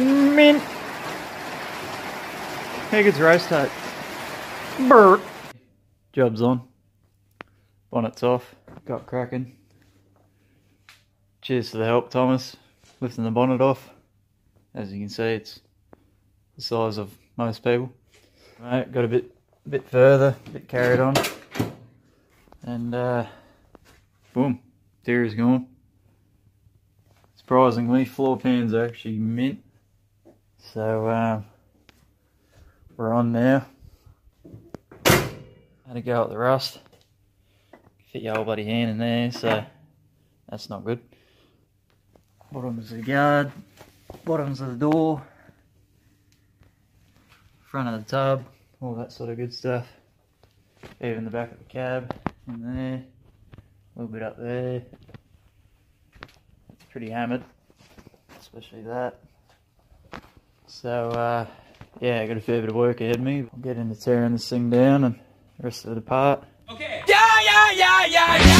fucking mint. Haggard's race tape. Bert. Job's on. Bonnet's off. Got cracking. Cheers for the help, Thomas. Lifting the bonnet off. As you can see, it's the size of most people. Right, got a bit, a bit further, a bit carried on, and uh, boom, deer is gone. Surprisingly, floor pans are actually mint. So uh, we're on now. Had to go at the rust. Fit your whole bloody hand in there, so that's not good. Bottoms of the guard, bottoms of the door, front of the tub, all that sort of good stuff. Even the back of the cab in there, a little bit up there. It's pretty hammered, especially that. So, uh, yeah, I got a fair bit of work ahead of me. I'll get into tearing this thing down and the rest of it apart. Okay. Yeah, yeah, yeah, yeah, yeah.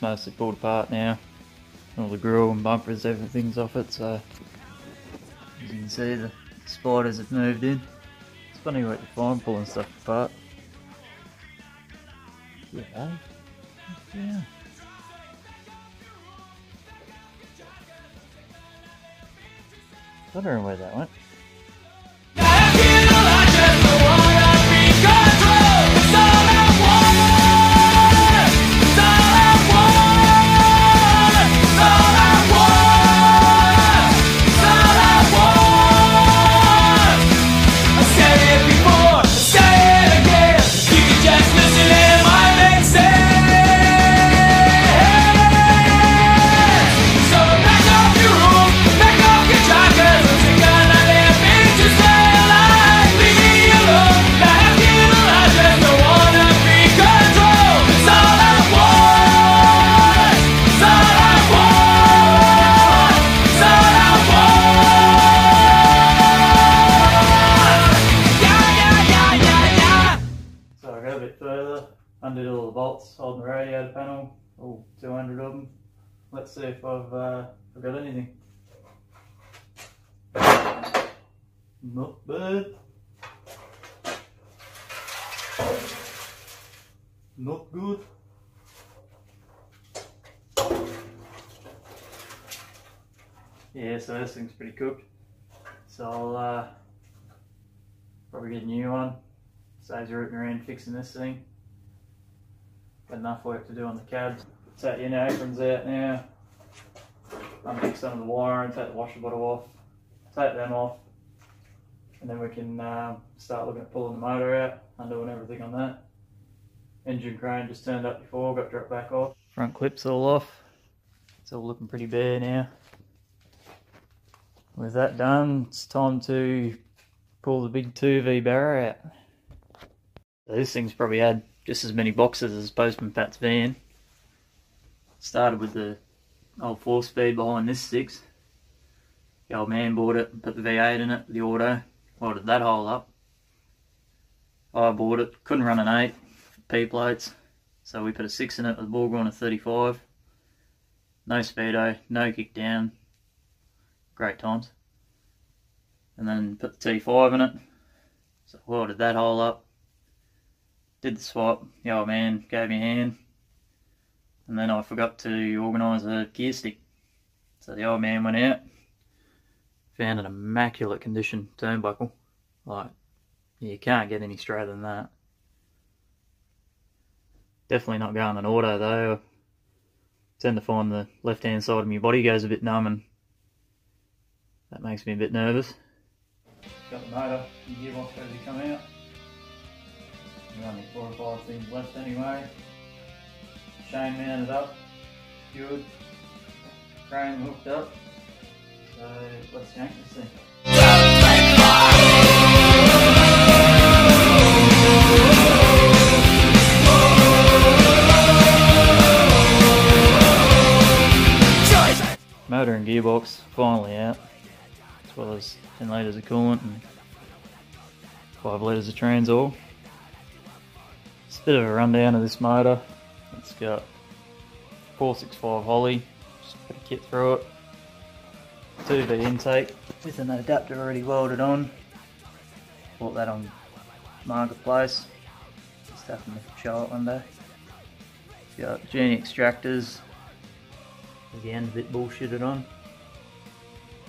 Want. Mostly pulled apart now. All the grill and bumpers, everything's off it, so as you can see the spiders have moved in. It's funny what you find pulling stuff apart. Yeah, eh? Yeah. Wondering where that went. Let's see if I've uh, forgot anything. Not bad. Not good. Yeah, so this thing's pretty cooked. So I'll uh, probably get a new one. Saves rooting around fixing this thing. Got enough work to do on the cabs. Take inner aprons out now. Unpick some of the wiring, take the washer bottle off, take them off, and then we can um, start looking at pulling the motor out, undoing everything on that. Engine crane just turned up before, got dropped back off. Front clips all off. It's all looking pretty bare now. With that done, it's time to pull the big 2V barrow out. So this thing's probably had just as many boxes as Postman Pat's van. Started with the old four speed behind this six. The old man bought it, put the V8 in it, the auto, welded that hole up. I bought it, couldn't run an 8 for P plates, so we put a 6 in it with a ball going to 35. No speedo, no kick down. Great times. And then put the T5 in it. So welded that hole up. Did the swap. The old man gave me a hand. And then I forgot to organise a gear stick. So the old man went out. Found an immaculate condition turnbuckle. Like, you can't get any straighter than that. Definitely not going an auto though. I tend to find the left hand side of my body goes a bit numb and that makes me a bit nervous. Got the motor and gearbox ready to come out. Only four or five things left anyway. Chain mounted up, good. Crane hooked up. Thing. Motor and gearbox finally out, as well as 10 litres of coolant and 5 litres of trans oil. It's a bit of a rundown of this motor. It's got 465 Holley, just put a kit through it. 2V intake with an adapter already welded on. Bought that on Marketplace. Just happened to show it one day. It's got genie extractors. Again, a bit bullshitted on.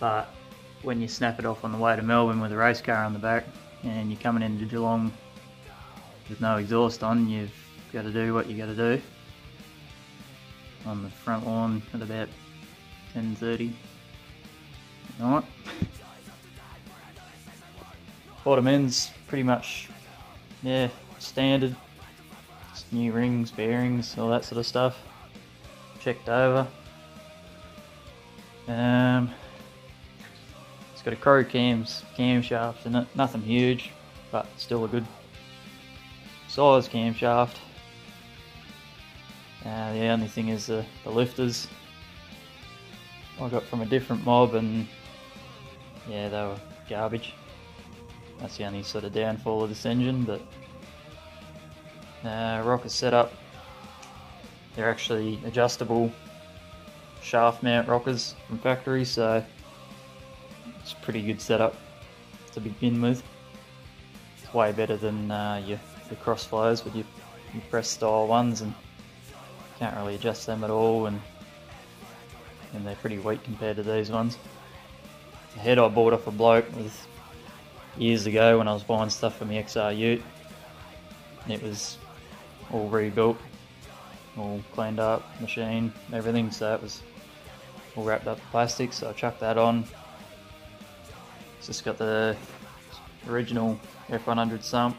But when you snap it off on the way to Melbourne with a race car on the back and you're coming into Geelong with no exhaust on, you've got to do what you got to do. On the front lawn at about 10.30 at. Bottom end's pretty much, yeah, standard. Just new rings, bearings, all that sort of stuff. Checked over. Um, it's got a crow cams camshaft it. Nothing huge, but still a good size camshaft. Uh, the only thing is the, the lifters I got from a different mob, and yeah, they were garbage. That's the only sort of downfall of this engine, but uh, rocker setup. They're actually adjustable shaft mount rockers from factory, so it's a pretty good setup to begin with. It's way better than uh, your, your crossflows with your, your press style ones, and can't really adjust them at all, and and they're pretty weak compared to these ones. The head I bought off a bloke years ago when I was buying stuff from the XR Ute. It was all rebuilt, all cleaned up, machine, everything. So it was all wrapped up in plastic. So I chucked that on. It's just got the original F100 sump.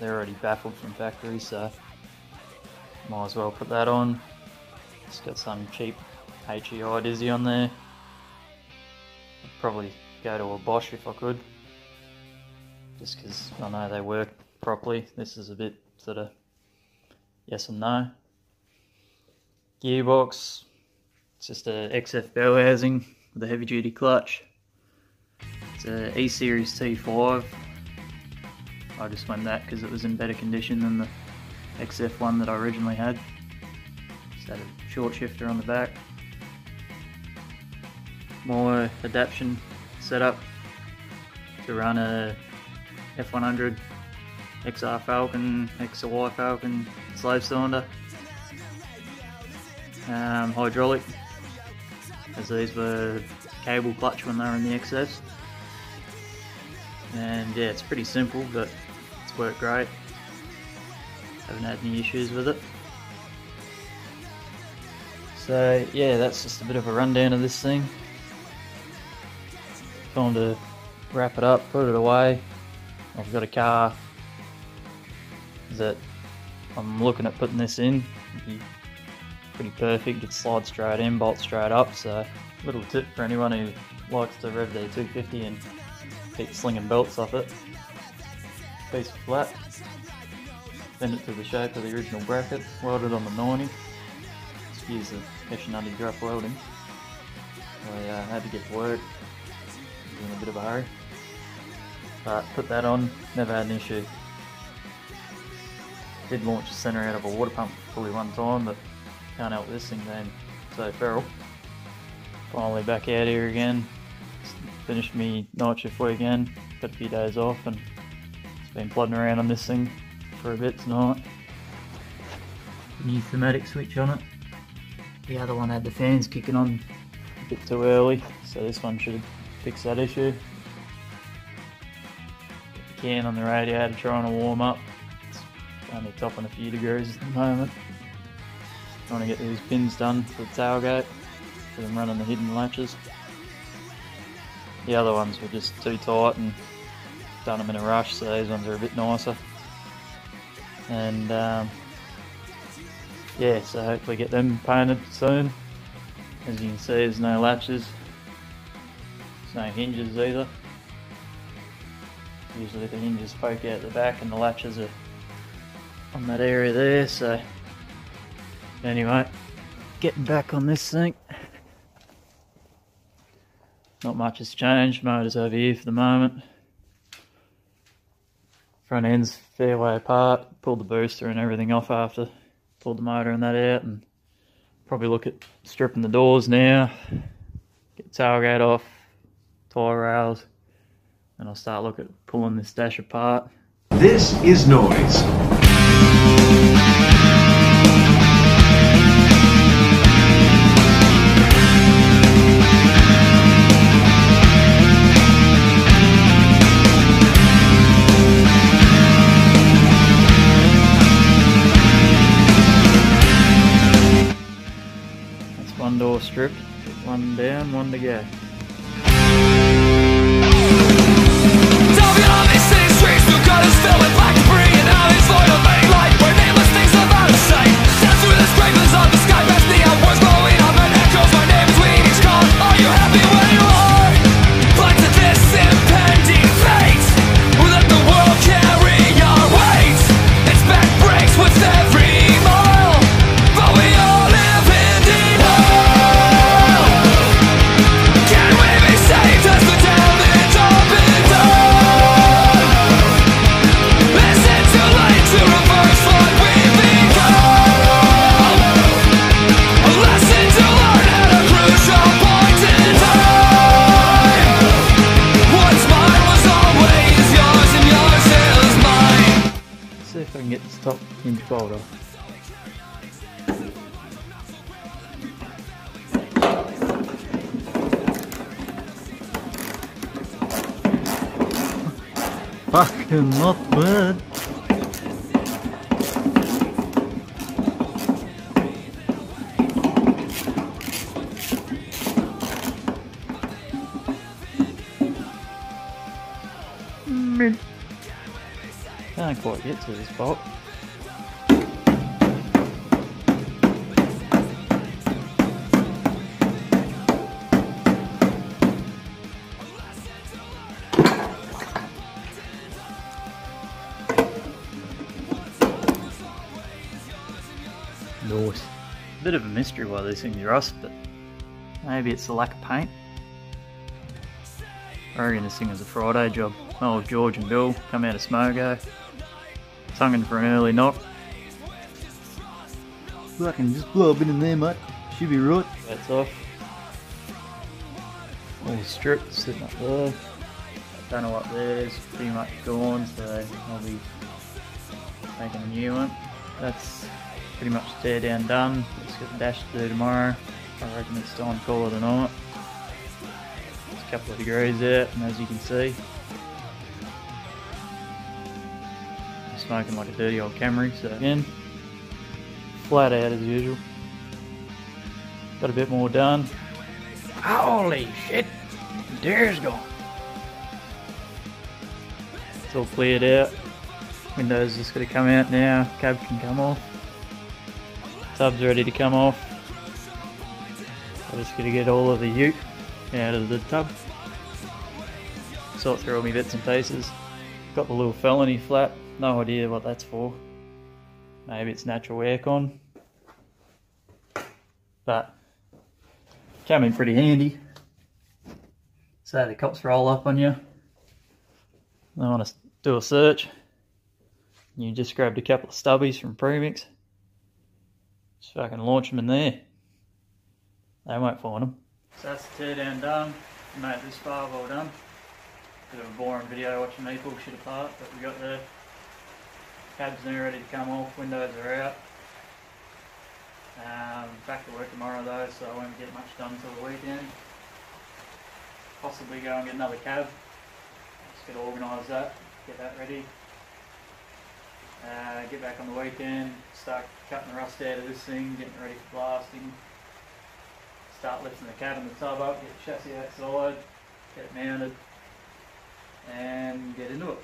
They're already baffled from factory, so might as well put that on. It's got some cheap HEI Dizzy on there. I'd probably go to a Bosch if I could. Just because I know they work properly. This is a bit sort of yes and no. Gearbox, it's just a XF bell housing with a heavy duty clutch. It's a E Series T5. I just went that because it was in better condition than the XF one that I originally had. Just had a short shifter on the back. More adaptation setup to run a F100 XR Falcon, XY Falcon slave cylinder. Um, hydraulic, as these were cable clutch when they were in the XFs. And yeah, it's pretty simple, but it's worked great. Haven't had any issues with it. So yeah, that's just a bit of a rundown of this thing. Time to wrap it up, put it away. I've got a car that I'm looking at putting this in. Pretty perfect. It slides straight in, bolts straight up. So, little tip for anyone who likes to rev their 250 and keep slinging belts off it. Piece of flat. Bend it to the shape of the original bracket. Weld it on the 90. Just use the Hessian drop welding. I uh, had to get to work. In a bit of a hurry. But put that on, never had an issue. Did launch the centre out of a water pump fully one time, but can't help this thing being so feral. Finally back out here again. Finished me night shift weekend, got a few days off and been plodding around on this thing for a bit tonight. New thermatic switch on it. The other one had the fans kicking on a bit too early, so this one should fix that issue can on the radiator trying to warm up. It's only topping a few degrees at the moment. Trying to get these pins done for the tailgate, for them running the hidden latches. The other ones were just too tight and done them in a rush, so these ones are a bit nicer. And um, yeah, so hopefully get them painted soon. As you can see, there's no latches, there's no hinges either. Usually the hinges poke out the back and the latches are on that area there, so anyway, getting back on this thing. Not much has changed, motor's over here for the moment. Front end's fair way apart, pulled the booster and everything off after, pulled the motor and that out and probably look at stripping the doors now, get tailgate off, tyre rails, and I'll start looking at pulling this dash apart. This is noise. Down, one. Don't be on these city streets, new gutters filled with black debris and alleys void of Fucking not bad. Mm. Can't quite get to this bolt. Bit of a mystery why these things rust, but maybe it's the lack of paint. I reckon this thing was a Friday job. Oh, George and Bill come out of Smogo. Tonguing for an early knock. Fucking just blow a bit in there, mate. Should be right. That's off. All stripped, sitting up there. know what there is pretty much gone, so I'll be making a new one. That's pretty much tear down done. Just got the dash to do tomorrow. I reckon it's still on cooler than night. It's a couple of degrees out, and as you can see, I'm smoking like a dirty old Camry. So again, flat out as usual. Got a bit more done. Holy shit! There's gone. It's all cleared out. Windows just going to come out now. Cab can come off. Tub's ready to come off. I'm just going to get all of the ute out of the tub. Sort through all my bits and pieces. Got the little felony flap. No idea what that's for. Maybe it's natural aircon. But came in pretty handy. So the cops roll up on you. They want to do a search. You just grabbed a couple of stubbies from Premix. Just fucking launch them in there. They won't find them. So that's the tear down done. Made this far, well done. Bit of a boring video watching me pull shit apart, but we got the cabs now ready to come off, windows are out. Um, back to work tomorrow though, so I won't get much done till the weekend. Possibly go and get another cab. Just gotta organise that, get that ready. Uh, get back on the weekend, start cutting the rust out of this thing, getting ready for blasting. Start lifting the cab and the tub up, get the chassis outside, get it mounted, and get into it.